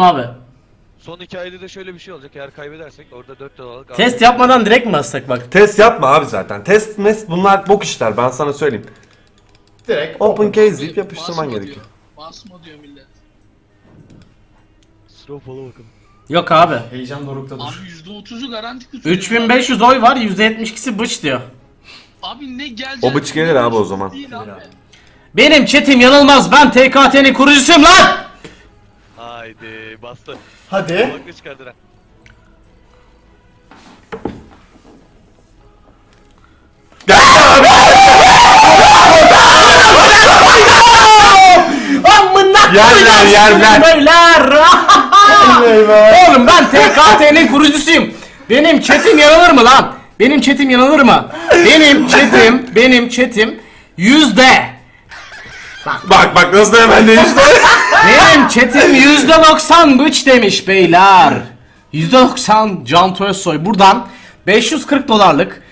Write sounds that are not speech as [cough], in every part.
Tamam abi. Son hikayede de şöyle bir şey olacak. Eğer kaybedersek orada 4 dolarlık Test yapmadan direkt mi bassak bak? Test yapma abi zaten. Test mes bunlar bok işler ben sana söyleyeyim. Direkt Open case deyip yapıştırman Basma gerekiyor. diyor. Basma diyor millet. Snowfall'a bakalım. Yok abi. Heyecan dorukta dur. Abi %30'u garanti kurtarıyor. 3500 oy var %72'si bıç diyor. Abi ne gelecek? O bıç gelir abi o zaman. Benim chatim yanılmaz ben TKT'nin kurucusuyum lan! Haydi bastı. Hadi. Kulaklığı çıkardır ha. Amına Yerler, yerler. Beyler! Oğlum ben TKT'nin kurucusuyum. Benim chatim yanılır mı lan? Benim chatim yanılır mı? Benim chatim, benim chatim yüzde. Bak bak nasıl da hemen değişti. [laughs] Benim chatim yüzde 90 bıç demiş beyler. Yüzde 90 Can Tözsoy. Buradan 540 dolarlık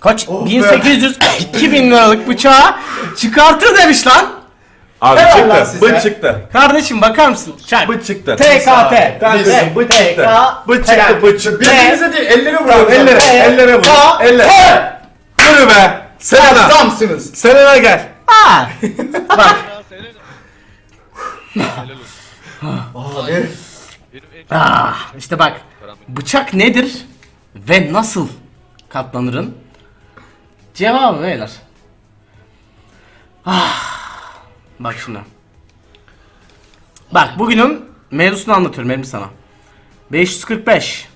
kaç Oh be. 1800 2000 liralık bıçağı çıkartır demiş lan. Abi Helal lan çıktı. size. Bıç çıktı. Kardeşim bakar mısın? Çak. Bıç çıktı. TKT. Kardeşim bıç çıktı. Bıç çıktı bıç çıktı. Birbirinize değil ellere vurun. Ellere ellere vur. Ellere. Yürü be. Selena. Adamsınız. Selena gel. Ha. [laughs] Bak. Helal olsun. [laughs] Abi. Ah, işte bak karanlık. bıçak nedir ve nasıl katlanırın? Cevabı beyler. Ah. Bak şimdi. Bak bugünün mevzusunu anlatıyorum benim sana. 545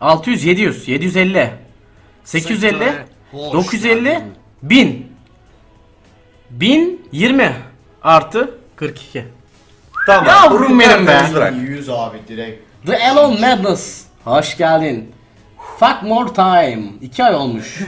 600 700 750 850 950 1000 1020 artı 42 Tamam. Yavrum benim be. Tertemiz bırak. 100 abi direkt. The Elon Madness. Hoş geldin. Fuck more time. 2 ay olmuş.